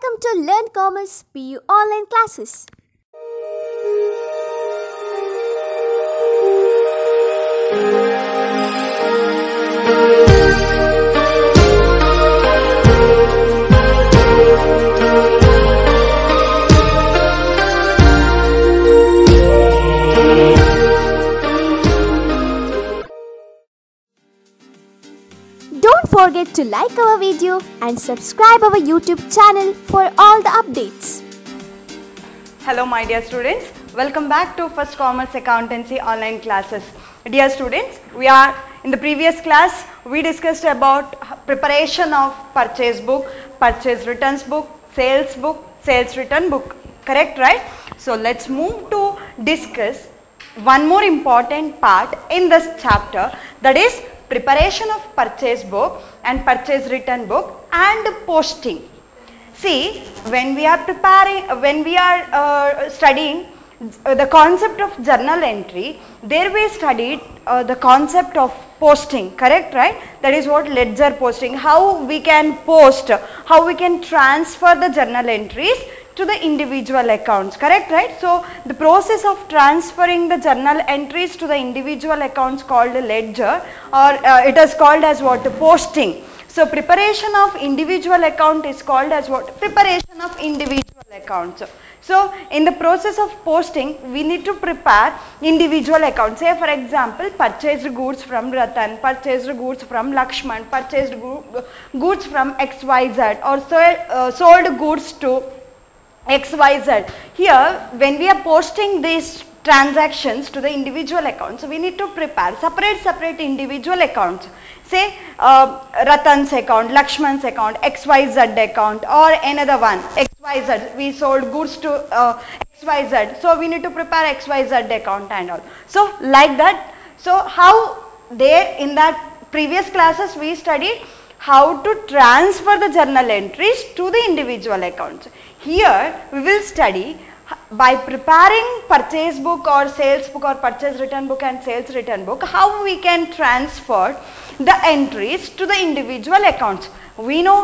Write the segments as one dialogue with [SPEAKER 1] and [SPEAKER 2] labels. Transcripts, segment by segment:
[SPEAKER 1] Welcome to Learn Commerce PU online classes. Forget to like our video and subscribe our YouTube channel for all the updates.
[SPEAKER 2] Hello my dear students, welcome back to First Commerce Accountancy online classes. Dear students, we are in the previous class we discussed about preparation of purchase book, purchase returns book, sales book, sales return book, correct right? So let's move to discuss one more important part in this chapter that is preparation of purchase book and purchase return book and posting. See, when we are preparing, when we are uh, studying uh, the concept of journal entry, there we studied uh, the concept of posting, correct, right? That is what ledger posting, how we can post, how we can transfer the journal entries to the individual accounts, correct, right? So, the process of transferring the journal entries to the individual accounts called ledger or uh, it is called as what? Posting. So, preparation of individual account is called as what? Preparation of individual accounts. So, in the process of posting, we need to prepare individual accounts. Say for example, purchased goods from Ratan, purchased goods from Lakshman, purchased goods from XYZ or uh, sold goods to XYZ. Here, when we are posting these transactions to the individual accounts, we need to prepare separate separate individual accounts. Say uh, Ratan's account, Lakshman's account, XYZ account or another one XYZ. We sold goods to uh, XYZ. So, we need to prepare XYZ account and all. So, like that. So, how there in that previous classes we studied how to transfer the journal entries to the individual accounts. Here we will study by preparing purchase book or sales book or purchase return book and sales return book how we can transfer the entries to the individual accounts. We know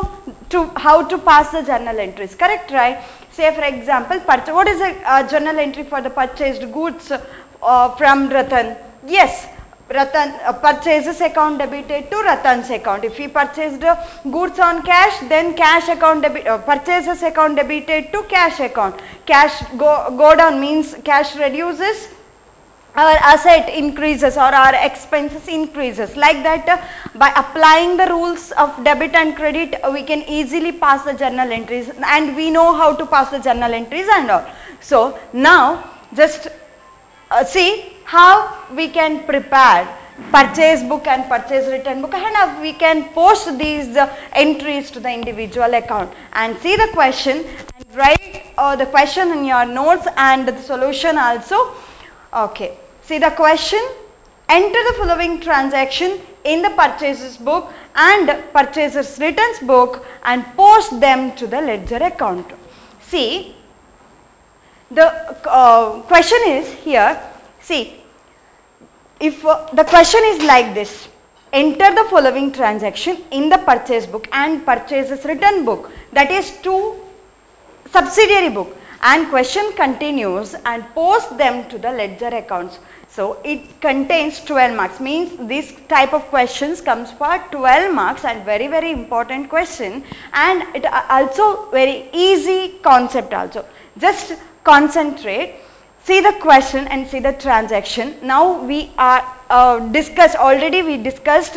[SPEAKER 2] to how to pass the journal entries correct right. Say for example what is a uh, journal entry for the purchased goods uh, from Ratan? Yes Ratan uh, purchases account debited to Ratan's account. If he purchased uh, goods on cash, then cash account debit, uh, purchases account debited to cash account. Cash go, go down means cash reduces, our asset increases or our expenses increases. Like that uh, by applying the rules of debit and credit, uh, we can easily pass the journal entries and we know how to pass the journal entries and all. So now just uh, see how we can prepare purchase book and purchase return book and how we can post these uh, entries to the individual account and see the question and write uh, the question in your notes and the solution also. Okay. See the question enter the following transaction in the purchases book and purchasers returns book and post them to the ledger account. See the uh, question is here see if uh, the question is like this enter the following transaction in the purchase book and purchases return book that is two subsidiary book and question continues and post them to the ledger accounts. So, it contains 12 marks means this type of questions comes for 12 marks and very very important question and it also very easy concept also. Just concentrate see the question and see the transaction. Now we are uh, discussed already we discussed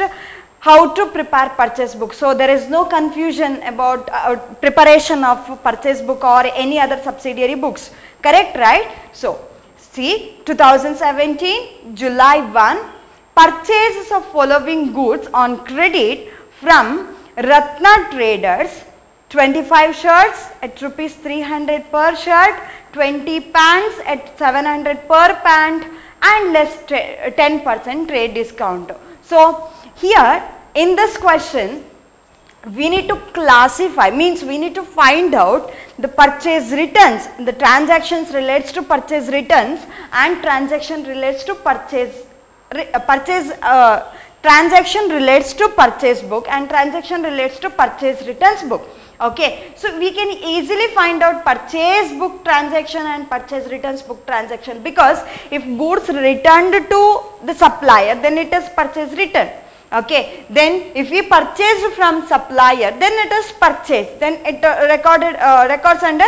[SPEAKER 2] how to prepare purchase book. So there is no confusion about uh, preparation of purchase book or any other subsidiary books correct right. So see 2017 July 1 purchases of following goods on credit from Ratna Traders 25 shirts at rupees 300 per shirt 20 pants at 700 per pant and less 10 percent trade discount. So, here in this question we need to classify means we need to find out the purchase returns the transactions relates to purchase returns and transaction relates to purchase uh, purchase uh, transaction relates to purchase book and transaction relates to purchase returns book Okay, so we can easily find out purchase book transaction and purchase returns book transaction because if goods returned to the supplier then it is purchase return. Okay, then if we purchased from supplier then it is purchase then it uh, recorded uh, records under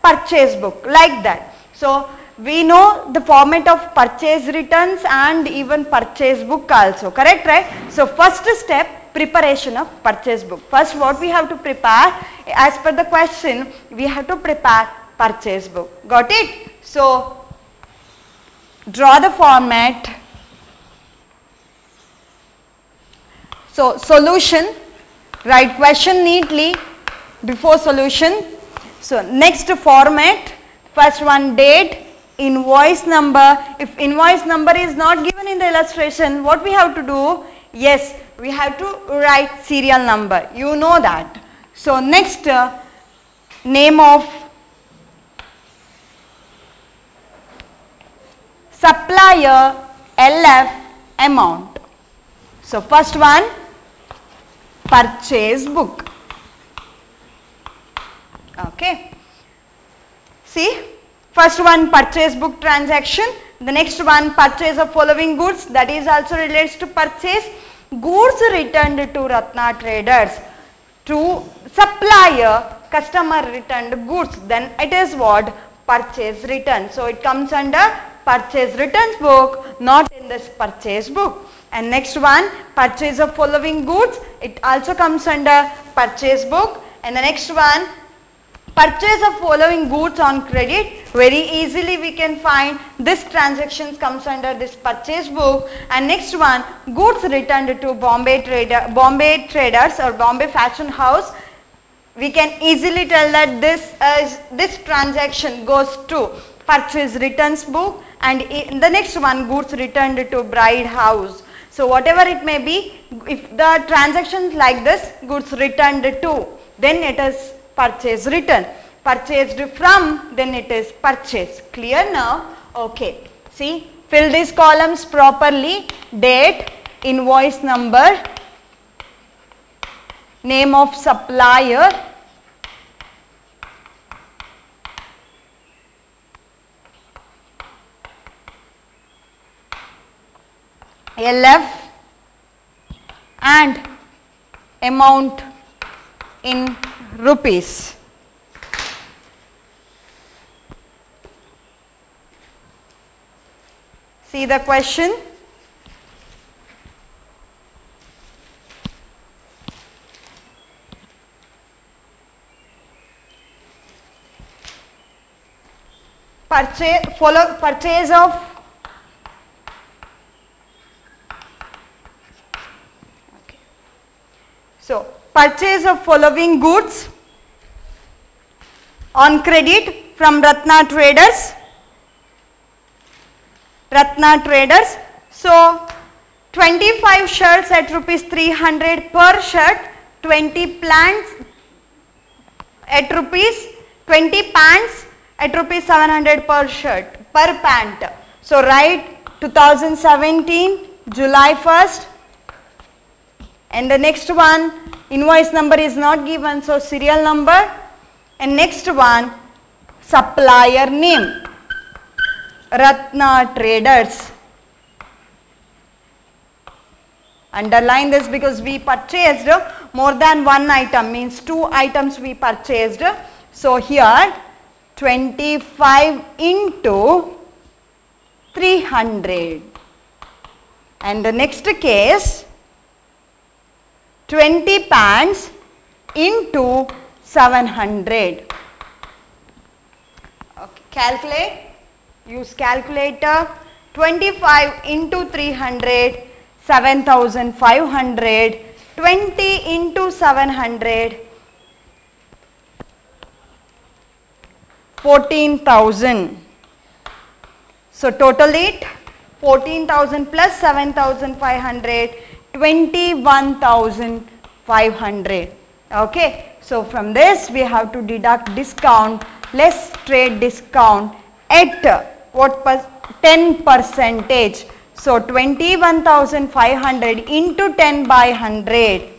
[SPEAKER 2] purchase book like that. So we know the format of purchase returns and even purchase book also correct right. So first step preparation of purchase book. First what we have to prepare as per the question we have to prepare purchase book. Got it? So draw the format. So solution write question neatly before solution. So next format first one date invoice number if invoice number is not given in the illustration what we have to do yes we have to write serial number. You know that. So next uh, name of supplier LF amount. So first one purchase book. Okay. See? First one purchase book transaction. The next one purchase of following goods. That is also relates to purchase goods returned to Ratna traders to supplier customer returned goods. Then it is what? Purchase return. So it comes under purchase returns book not in this purchase book. And next one purchase of following goods. It also comes under purchase book. And the next one purchase of following goods on credit very easily we can find this transactions comes under this purchase book. And next one goods returned to Bombay trader Bombay traders or Bombay fashion house. We can easily tell that this is this transaction goes to purchase returns book. And in the next one goods returned to bride house. So whatever it may be if the transactions like this goods returned to then it is purchase return purchased from then it is purchase. Clear now? Okay. See fill these columns properly. Date invoice number name of supplier LF and amount in rupees. See the question? Purchase, follow, purchase of Okay. So, purchase of following goods on credit from Ratna Traders. Ratna Traders. So, 25 shirts at rupees 300 per shirt, 20 plants at rupees 20 pants at rupees 700 per shirt per pant. So, write 2017 July 1st and the next one invoice number is not given so serial number. And next one supplier name. Ratna Traders. Underline this because we purchased more than one item means two items we purchased. So here 25 into 300 and the next case 20 pants into 700. Okay, calculate, use calculator 25 into 300, 7500, 20 into 700, 14,000. So total it 14,000 plus 7,500 21,500 okay so from this we have to deduct discount less trade discount at what 10 percentage so 21,500 into 10 by 100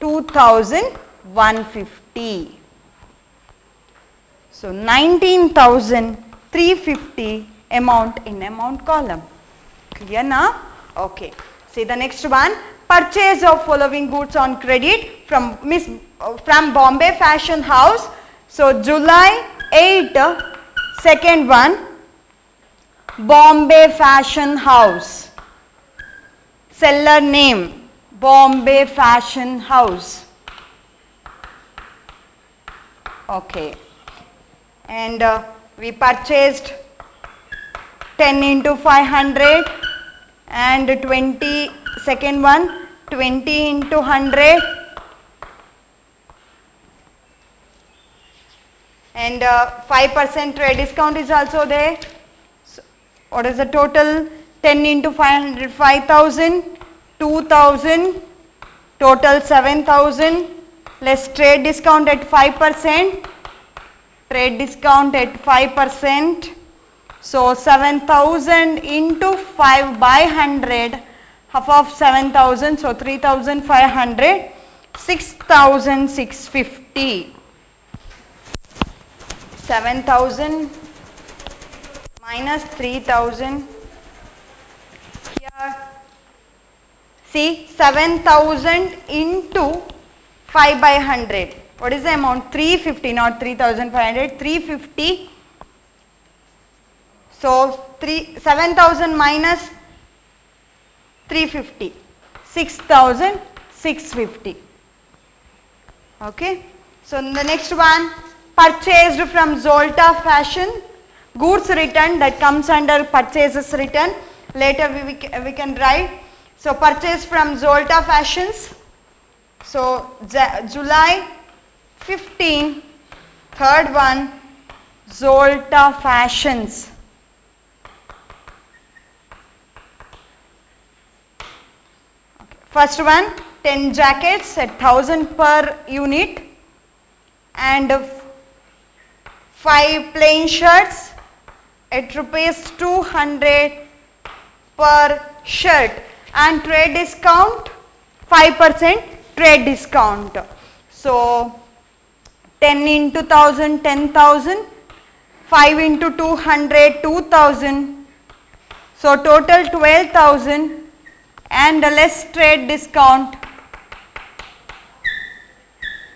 [SPEAKER 2] 2150. So 19,350 amount in amount column. Clear now? Okay. See the next one. Purchase of following goods on credit from Miss uh, from Bombay Fashion House. So July 8, second one. Bombay Fashion House. Seller name Bombay Fashion House. Okay. And uh, we purchased 10 into 500 and 20 second one 20 into 100 and uh, 5% trade discount is also there. So, what is the total? 10 into 500, 5000, 2000, total 7000, less trade discount at 5%, trade discount at 5%. So, 7000 into 5 by 100, half of 7000, so 3500, 6650. 7000 minus 3000 here see 7000 into 5 by 100 what is the amount? 350 not 3500 350 so 3 7000 minus 350 6650 okay? So the next one purchased from Zolta fashion goods return that comes under purchases return. Later we, we, we can write. So purchase from Zolta fashions. So July 15 third one Zolta fashions First one 10 jackets at 1000 per unit. And 5 plain shirts at rupees 200 per shirt. And trade discount 5% trade discount. So 10 into 1000 10,000 5 into 200 2000 so total 12,000 and a less trade discount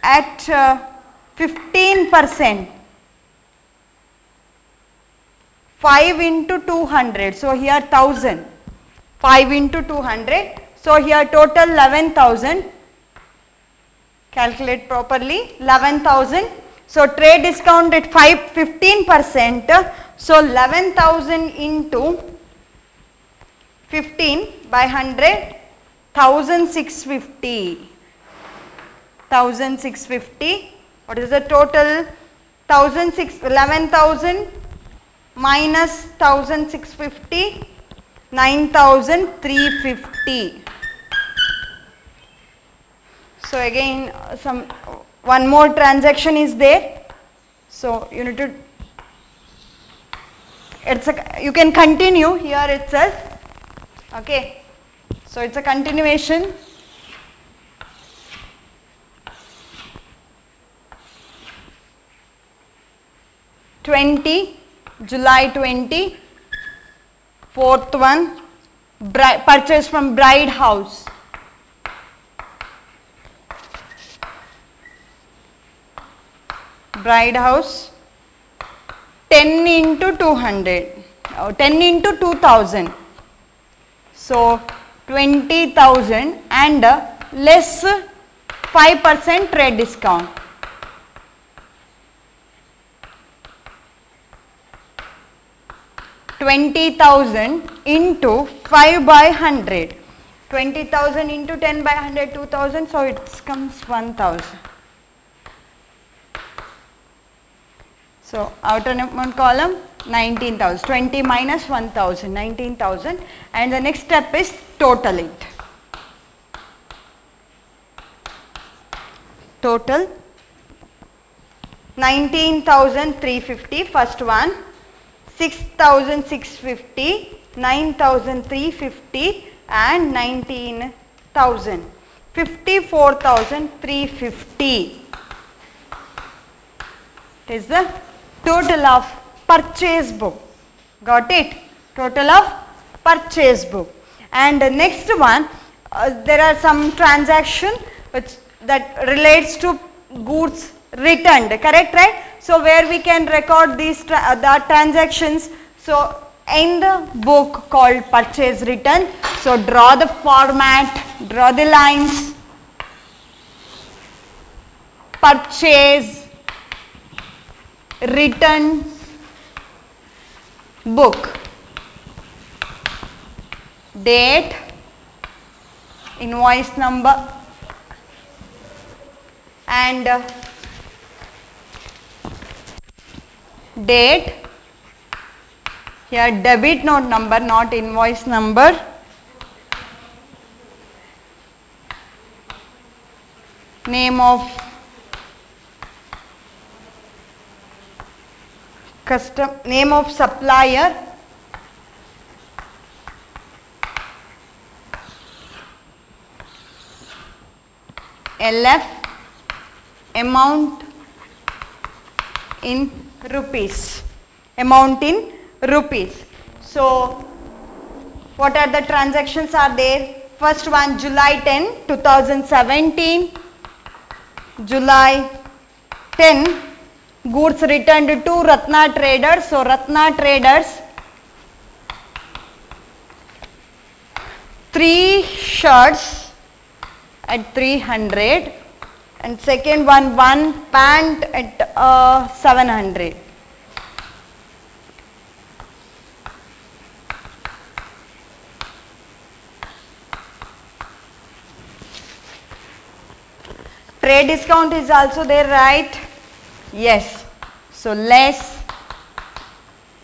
[SPEAKER 2] at uh, 15%. 5 into 200, so here 1000. 5 into 200, so here total 11,000. Calculate properly, 11,000. So trade discount at 5, 15%. So 11,000 into 15 by 100 1650 1650 what is the total? 1006 11000 minus 1650 9350 so again uh, some one more transaction is there. So you need to it's a you can continue here itself Okay, so it's a continuation. Twenty, July twenty, fourth one, purchase from Bride House. Bride House, ten into two hundred, oh, ten into two thousand. So 20,000 and uh, less 5% trade discount. Twenty thousand into five by hundred. Twenty thousand into ten by hundred, two thousand. So it comes one thousand. So outer amount column 19,000, 20 minus 1,000, 19,000 and the next step is total it. Total 19,350 first one, 6,650, 9,350 and 19,000. 54,350 it is the total of purchase book. Got it? Total of purchase book. And the next one uh, there are some transaction which that relates to goods returned correct right? So where we can record these tra uh, the transactions. So in the book called purchase return so draw the format draw the lines. Purchase return book. Date. Invoice number. And uh, date. Here debit note number not invoice number. Name of custom name of supplier. LF amount in rupees. Amount in rupees. So what are the transactions are there? First one July 10 2017 July 10 goods returned to Ratna Traders. So, Ratna Traders three shirts at 300 and second one one pant at uh, 700. Trade discount is also there right? Yes. So, less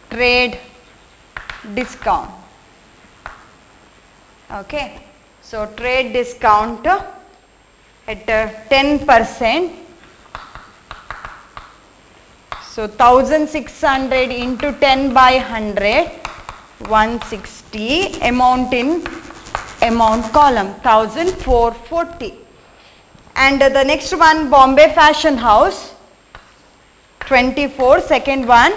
[SPEAKER 2] trade discount. Okay. So, trade discount at uh, 10 percent. So, 1600 into 10 by 100, 160 amount in amount column 1440 and uh, the next one Bombay Fashion House 24 second one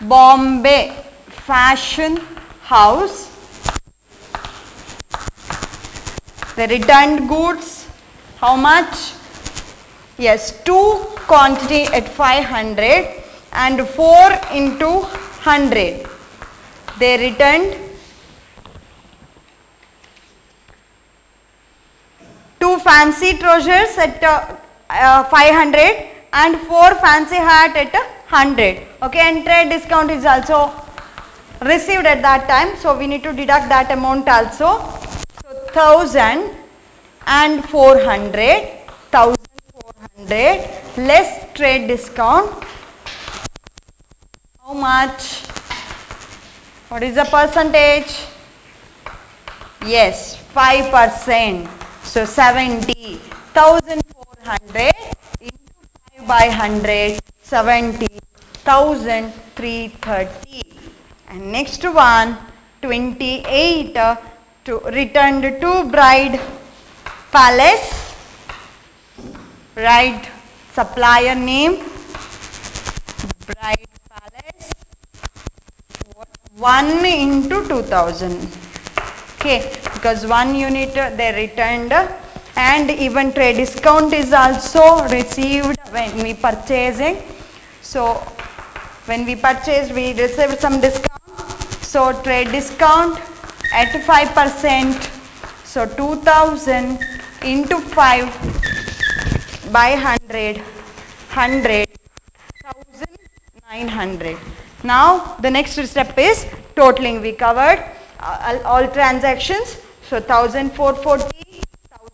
[SPEAKER 2] Bombay Fashion House. The returned goods how much? Yes 2 quantity at 500 and 4 into 100 they returned two fancy trousers at uh, uh, 500 and four fancy hat at uh, 100 okay and trade discount is also received at that time. So we need to deduct that amount also. So 1000 and 400 1400 less trade discount. How much? What is the percentage? Yes 5 percent. So 70 1400 into 5 by 100 70 1330 and next one 28 uh, to returned to bride palace. Right supplier name bride palace 1 into 2000 okay because one unit uh, they returned uh, and even trade discount is also received when we purchasing. So when we purchase we received some discount. So trade discount at 5 percent. So 2000 into 5 by 100 100 1900 now the next step is totaling. We covered uh, all transactions. So 1440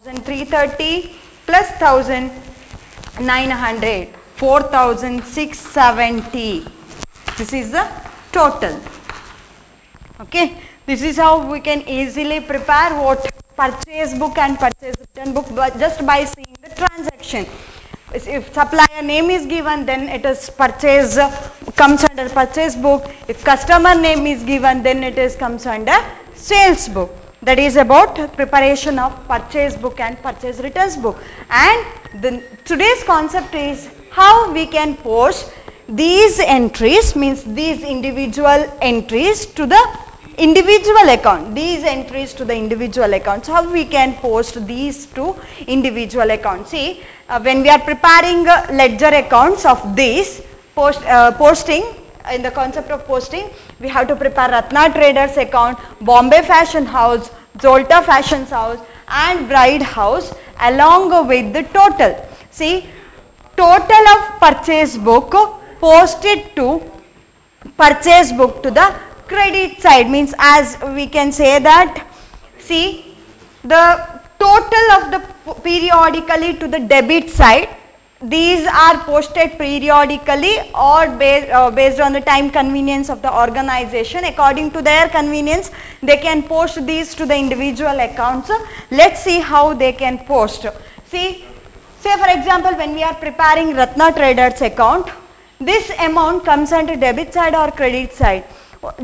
[SPEAKER 2] 1330 plus 1900 4670 this is the total. Okay? This is how we can easily prepare what purchase book and purchase return book but just by seeing the transaction. If supplier name is given then it is purchase comes under purchase book. If customer name is given then it is comes under sales book that is about preparation of purchase book and purchase returns book. And the today's concept is how we can post these entries means these individual entries to the individual account. These entries to the individual accounts how we can post these to individual accounts see uh, when we are preparing uh, ledger accounts of these post uh, posting in the concept of posting we have to prepare Ratna Traders account, Bombay Fashion House, Zolta Fashion House and Bride House along with the total. See total of purchase book posted to purchase book to the credit side means as we can say that see the total of the periodically to the debit side these are posted periodically or based, uh, based on the time convenience of the organization. According to their convenience they can post these to the individual accounts. Let's see how they can post. See say for example when we are preparing ratna traders account this amount comes under debit side or credit side.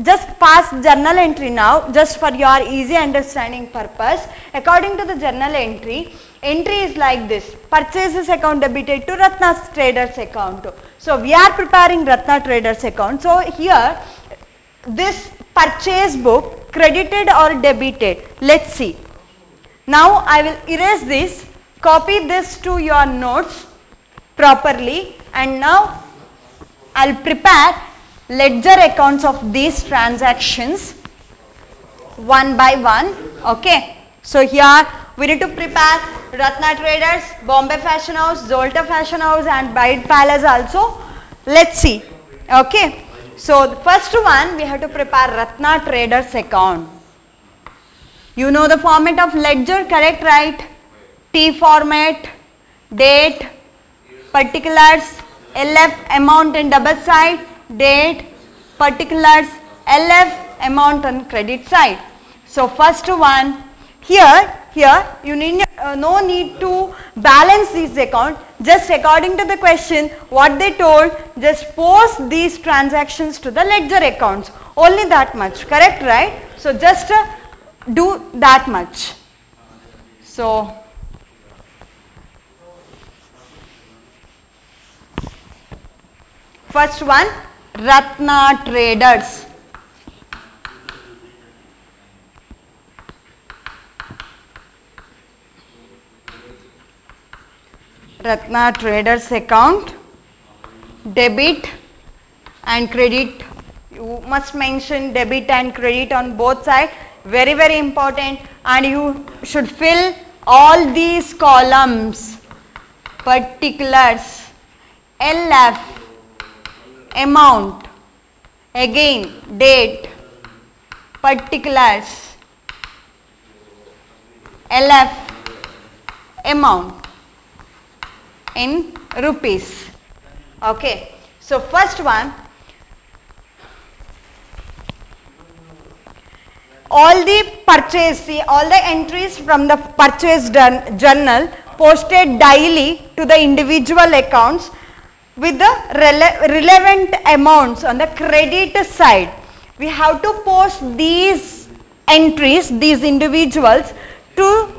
[SPEAKER 2] Just pass journal entry now just for your easy understanding purpose. According to the journal entry entry is like this purchases account debited to Ratna traders account. So we are preparing Ratna traders account. So here this purchase book credited or debited let's see. Now I will erase this copy this to your notes properly and now I will prepare ledger accounts of these transactions one by one okay. So here we need to prepare Ratna Traders, Bombay Fashion House, Zolta Fashion House and Bride Palace also. Let's see. Okay. So the first one we have to prepare Ratna Traders account. You know the format of ledger correct right? T format, date, particulars, LF amount in double side, date, particulars, LF amount on credit side. So first one here here you need uh, no need to balance these account just according to the question what they told just post these transactions to the ledger accounts only that much correct right. So just uh, do that much. So first one Ratna Traders. Ratna Traders account, debit and credit. You must mention debit and credit on both sides. Very, very important and you should fill all these columns, particulars, LF, amount, again date, particulars, LF, amount in rupees. Okay. So, first one all the purchase all the entries from the purchase journal posted daily to the individual accounts with the rele relevant amounts on the credit side. We have to post these entries, these individuals to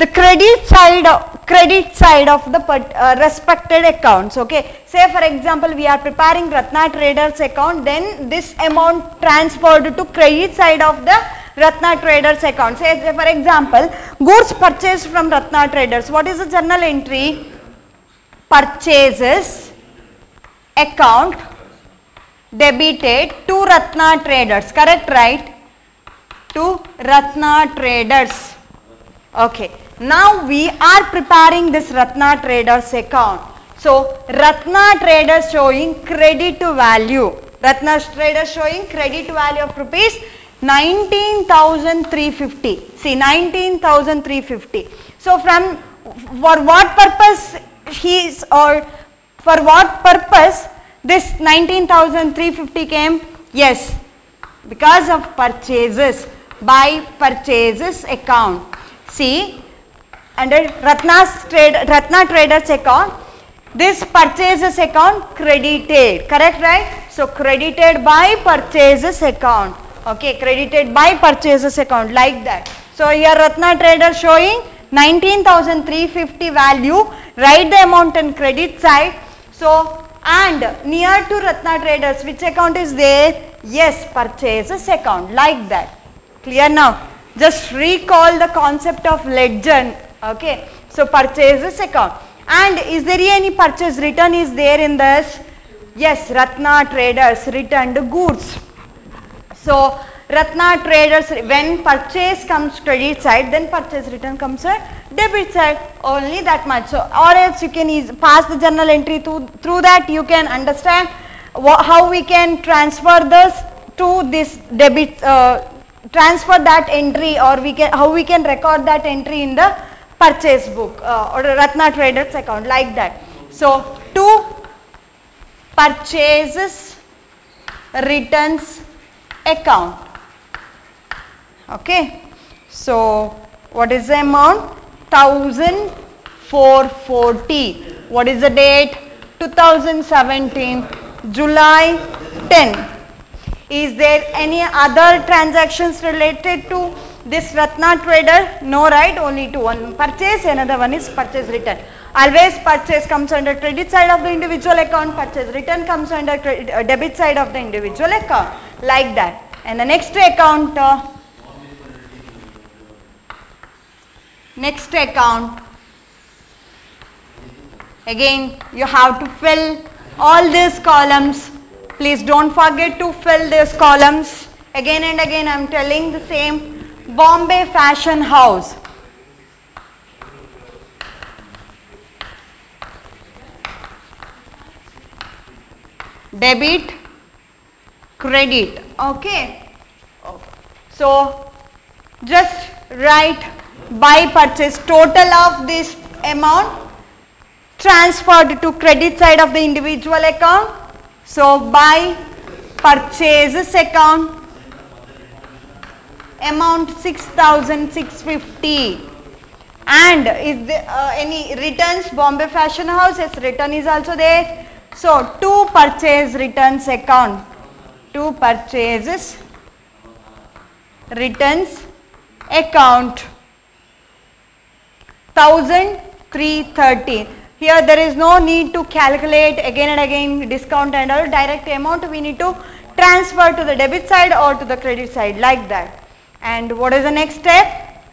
[SPEAKER 2] the credit side of credit side of the uh, respected accounts okay? Say for example we are preparing ratna traders account then this amount transferred to credit side of the ratna traders account. Say for example goods purchased from ratna traders. What is the journal entry? Purchases account debited to ratna traders. Correct right? To ratna traders. Okay now we are preparing this Ratna Traders account. So Ratna Traders showing credit to value. Ratna Traders showing credit to value of rupees 19,350. See 19,350. So from for what purpose he is or for what purpose this 19,350 came? Yes, because of purchases by purchases account. See under Ratna's trade, Ratna traders account, this purchases account credited, correct right? So credited by purchases account, okay, credited by purchases account like that. So here Ratna Trader showing 19,350 value, write the amount on credit side. So and near to Ratna Traders which account is there? Yes, purchases account like that. Clear now? Just recall the concept of ledger. Okay. So purchases account. And is there any purchase return is there in this? Yes, Ratna Traders returned goods. So Ratna Traders when purchase comes credit side then purchase return comes debit side only that much. So or else you can pass the journal entry through, through that you can understand how we can transfer this to this debit uh, transfer that entry or we can how we can record that entry in the purchase book uh, or Ratna Traders account like that. So two purchases returns account. Okay? So what is the amount? 1440 what is the date? 2017 july 10 is there any other transactions related to this Ratna trader? No, right? Only to One purchase, another one is purchase return. Always purchase comes under credit side of the individual account, purchase return comes under uh, debit side of the individual account. Like that. And the next account, uh, next account, again you have to fill all these columns please don't forget to fill these columns again and again i am telling the same bombay fashion house. Debit credit. Okay. So just write by purchase. Total of this amount transferred to credit side of the individual account. So by purchases account amount 6650 and is there uh, any returns? Bombay Fashion House yes return is also there. So to purchase returns account. To purchases returns account. 1330 here there is no need to calculate again and again discount and all. Direct amount we need to transfer to the debit side or to the credit side like that and what is the next step?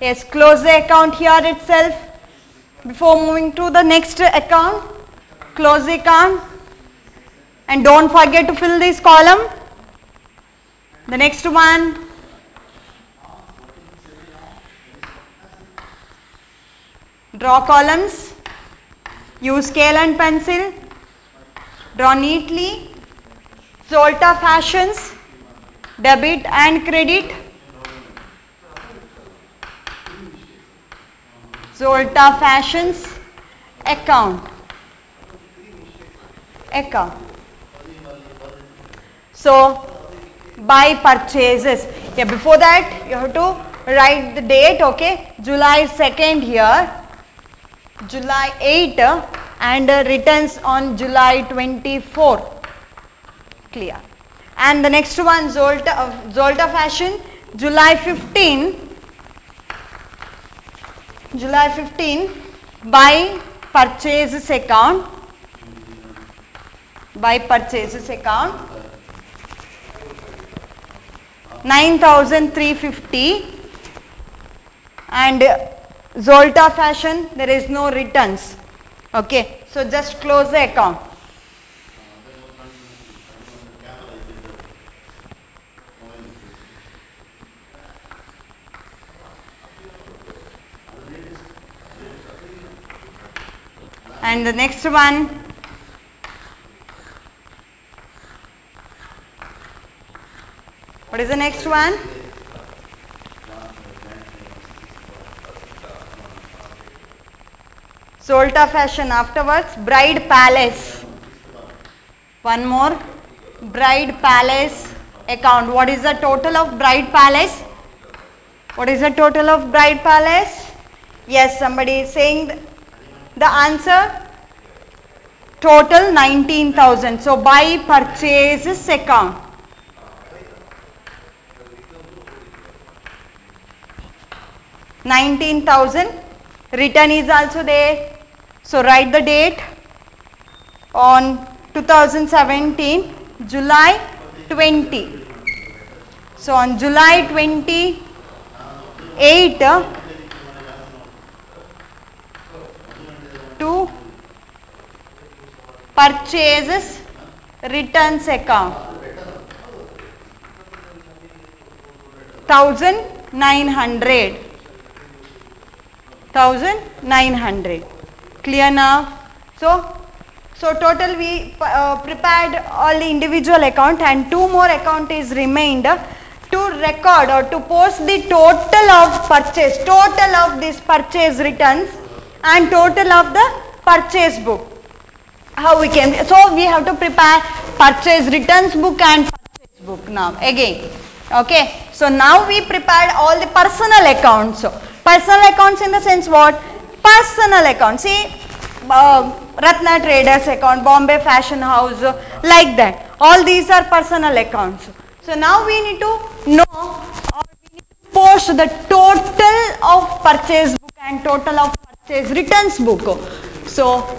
[SPEAKER 2] Yes close the account here itself. Before moving to the next account close the account. And don't forget to fill this column. The next one. Draw columns, use scale and pencil, draw neatly, Zolta fashions, debit and credit, Zolta fashions, account, account. So, by purchases, yeah before that you have to write the date okay, July 2nd here, July 8 uh, and returns on July 24 clear and the next one Zolta, uh, Zolta fashion July 15 July 15 by purchases account. By purchases account. 9350 and Zolta fashion there is no returns. Okay so just close the account and the next one. What is the next one? Zolta fashion afterwards. Bride palace. One more. Bride palace account. What is the total of bride palace? What is the total of bride palace? Yes somebody is saying the answer total 19000 so by purchases account 19,000. Return is also there. So write the date on 2017 July 20. So on July 28 to purchases returns account. 1900 1900 clear now? So so total we uh, prepared all the individual account and two more account is remained to record or to post the total of purchase total of this purchase returns and total of the purchase book. How we can so we have to prepare purchase returns book and purchase book now again okay? So now we prepared all the personal accounts. So personal accounts in the sense what? Personal accounts see uh, ratna traders account bombay fashion house uh, like that. All these are personal accounts. So now we need to know or we need to post the total of purchase book and total of purchase returns book. So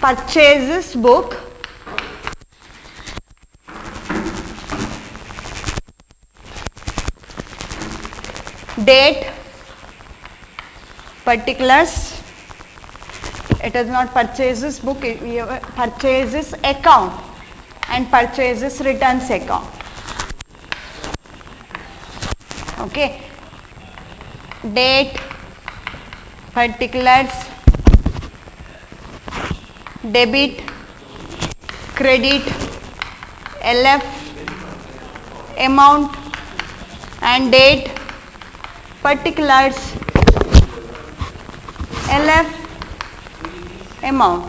[SPEAKER 2] purchases book. Date. Particulars. It is not purchases book. Purchases account and purchases returns account. Okay. Date particulars debit credit lf amount and date. Particulars lf amount.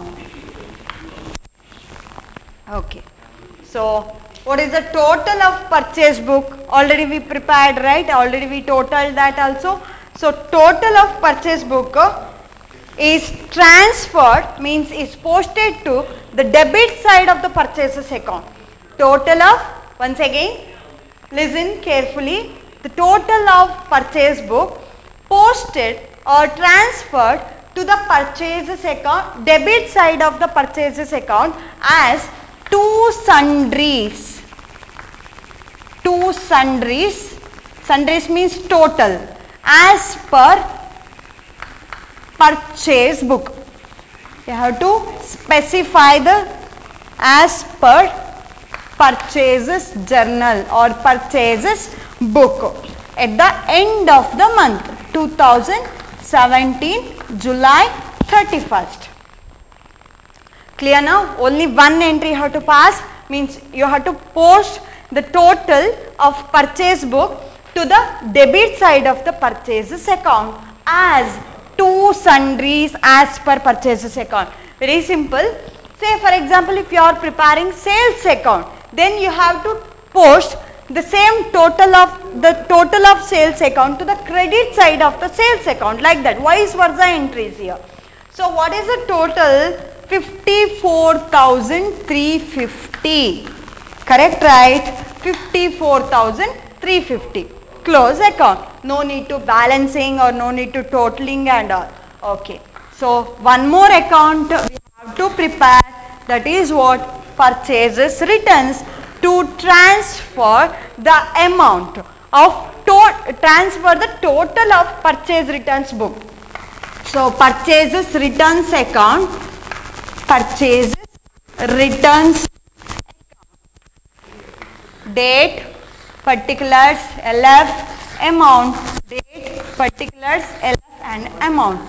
[SPEAKER 2] Okay. So what is the total of purchase book? Already we prepared right? Already we totaled that also so total of purchase book uh, is transferred means is posted to the debit side of the purchases account. Total of once again listen carefully. The total of purchase book posted or transferred to the purchases account debit side of the purchases account as to sundries. To sundries. Sundries means total as per purchase book. You have to specify the as per purchases journal or purchases book at the end of the month 2017 July 31st clear now? Only one entry you have to pass means you have to post the total of purchase book to the debit side of the purchases account as to sundries as per purchases account. Very simple. Say for example if you are preparing sales account then you have to post the same total of the total of sales account to the credit side of the sales account like that. Vice versa entries here. So what is the total? 54350 correct right? 54350 close account no need to balancing or no need to totaling and all. Okay. So one more account we have to prepare. That is what purchases returns to transfer the amount of transfer the total of purchase returns book. So purchases returns account purchases returns account. date particulars LF amount date particulars LF and amount.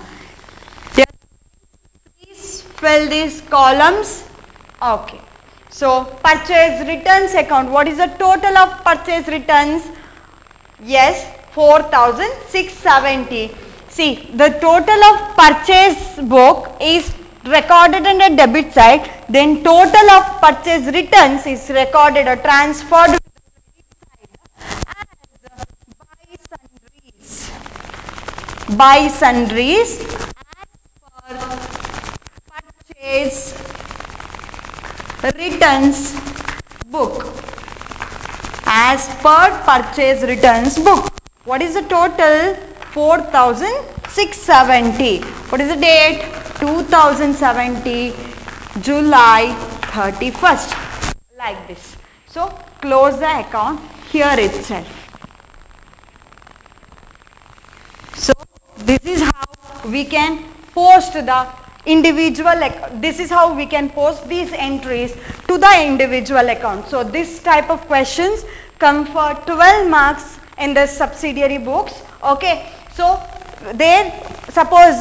[SPEAKER 2] Please fill these columns. Okay. So purchase returns account. What is the total of purchase returns? Yes 4670 see the total of purchase book is recorded in the debit side. Then total of purchase returns is recorded or transferred by sundries as per purchase returns book as per purchase returns book what is the total 4670. What is the date? 2070 July 31st. Like this. So close the account here itself. So this is how we can post the individual, this is how we can post these entries to the individual account. So this type of questions come for 12 marks in the subsidiary books. Okay. So there suppose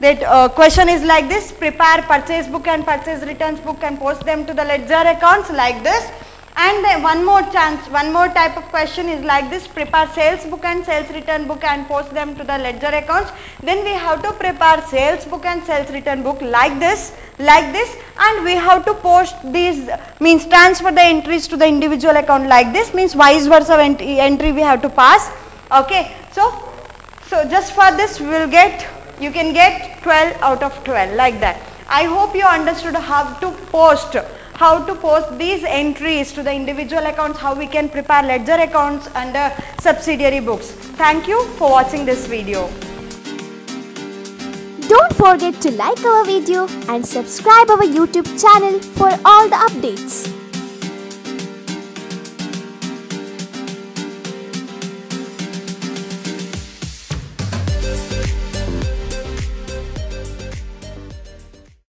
[SPEAKER 2] that uh, question is like this prepare purchase book and purchase returns book and post them to the ledger accounts like this and then one more chance one more type of question is like this. Prepare sales book and sales return book and post them to the ledger accounts. Then we have to prepare sales book and sales return book like this like this. And we have to post these means transfer the entries to the individual account like this. Means vice versa entry we have to pass. Okay. So so just for this we will get you can get 12 out of 12 like that. I hope you understood how to post how to post these entries to the individual accounts how we can prepare ledger accounts under uh, subsidiary books thank you for watching this video
[SPEAKER 1] Don't forget to like our video and subscribe our YouTube channel for all the updates.